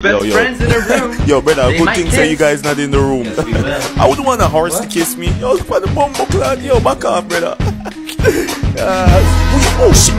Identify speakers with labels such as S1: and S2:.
S1: Best
S2: yo.
S1: friends in the room.
S2: Yo, brother,
S1: They
S2: good thing say you guys not in the room.
S1: Yes.
S2: I wouldn't want a horse to kiss me. Yo, for the bumbo clad. Yo, back off, brother. uh, oh shit.